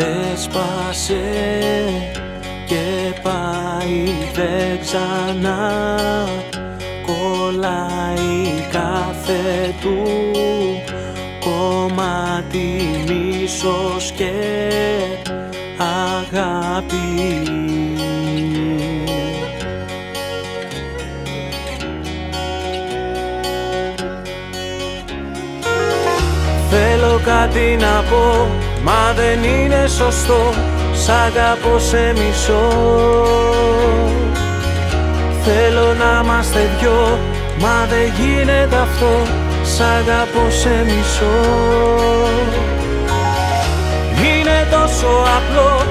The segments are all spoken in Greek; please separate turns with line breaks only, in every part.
έσπασε και πάει δεν ξανά. Κολλάει κάθε του κομμάτι μίσος και αγάπη Θέλω κάτι να πω, μα δεν είναι σωστό Σ' αγαπώ σε μισό. Θέλω να είμαστε δυο, μα δεν γίνεται αυτό Σ' αγαπώ σε μισό. Είναι τόσο απλό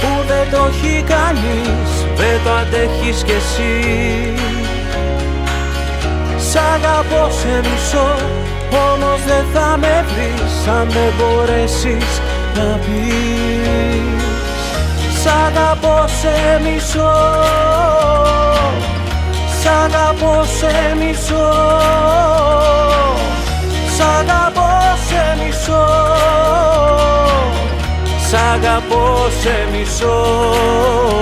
που δεν το έχει κανείς Δεν το αντέχεις κι εσύ. Σ' αγαπώ σε μισό όμως δεν θα με βρεις αν δεν μπορέσεις να πεις. Σ' αγαπώ σε μισό Σ' αγαπώ σε μισό Σ' αγαπώ σε μισό Σ' αγαπώ σε μισό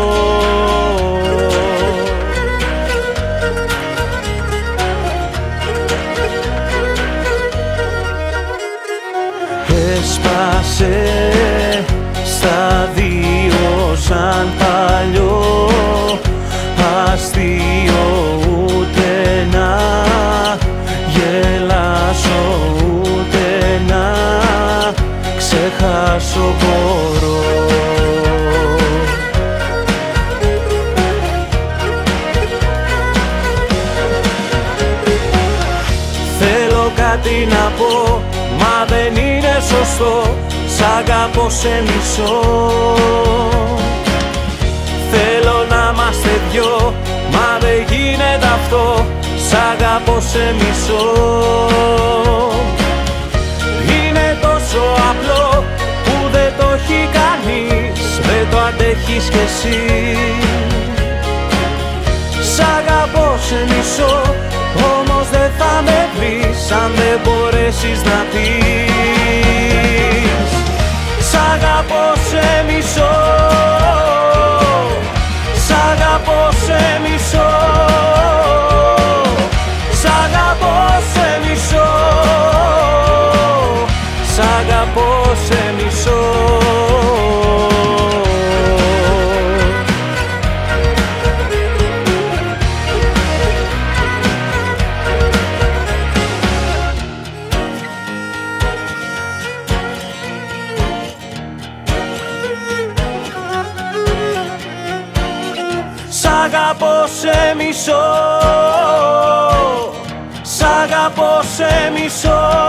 γελάσω ούτε να ξεχάσω μπορώ. Θέλω κάτι να πω Μα δεν είναι σωστό. Σ' αγαπώ σε μισό Σ' αγαπώ σε μισό. Είναι τόσο απλό Που δεν το έχει κανείς. Δεν το αντέχεις κι εσύ. Σ' αγαπώ σε μισό Όμως δεν θα με βρεις. Αν δεν μπορέσεις να πεις. Σ' αγαπώ σε μισό αγαπώ σε μισό. Σ' αγαπώ σε μισό